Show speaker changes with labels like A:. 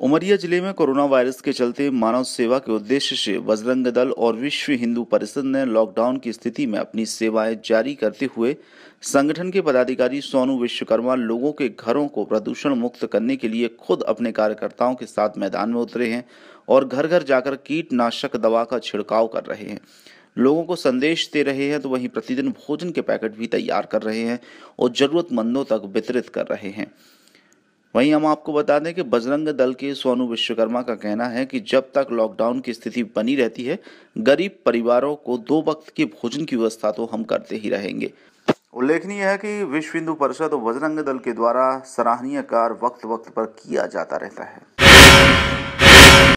A: उमरिया ज़िले में corona virus के चलते मानव सेवा के उद्देश्य से बजरंग दल और विश्व हिंदू परिषद ने लॉकडाउन की स्थिति में अपनी सेवाएँ जारी करते हुए संगठन के पदाधिकारी सोनू विश्वकर्मा लोगों के घरों को प्रदूषण मुक्त करने के लिए खुद अपने कार्यकर्ताओं के साथ मैदान में उतरे हैं और घर घर जाकर कीटनाशक दवा का छिड़काव कर रहे हैं। लोगों को संदेश दे रहे हैं तो वहीं प्रतिदिन भोजन के पैकेट भी तैयार कर रहे हैं और जरूरतमंदों तक वितरित कर रहे हैं। वहीं हम आपको बता दें कि बजरंग दल के सोनू विश्वकर्मा का कहना है कि जब तक लॉकडाउन की स्थिति बनी रहती है, गरीब परिवारों को दो वक्त के भोजन की व्यवस्था तो हम करते ही रहेंगे। उल्लेखनीय है कि विश्व हिंदू परिषद और बजरंग दल के द्वारा सराहनीय कार्य वक्त वक्त पर किया जाता रहता है।